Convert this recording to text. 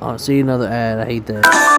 Oh, see another ad. I hate that. Uh,